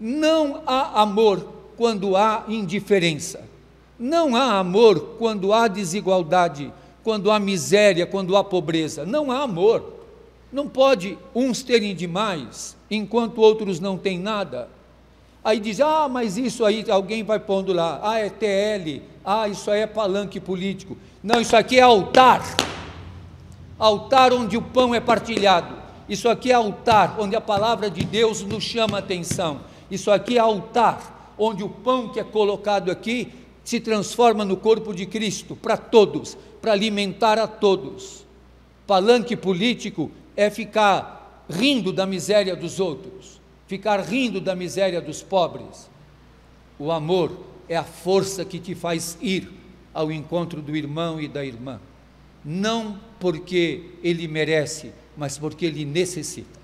Não há amor quando há indiferença. Não há amor quando há desigualdade, quando há miséria, quando há pobreza. Não há amor. Não pode uns terem demais enquanto outros não têm nada. Aí diz: ah, mas isso aí alguém vai pondo lá, ah, é TL, ah, isso aí é palanque político. Não, isso aqui é altar. Altar onde o pão é partilhado. Isso aqui é altar onde a palavra de Deus nos chama a atenção. Isso aqui é altar onde o pão que é colocado aqui se transforma no corpo de Cristo para todos, para alimentar a todos. Palanque político é ficar rindo da miséria dos outros, ficar rindo da miséria dos pobres. O amor é a força que te faz ir ao encontro do irmão e da irmã, não porque ele merece, mas porque ele necessita.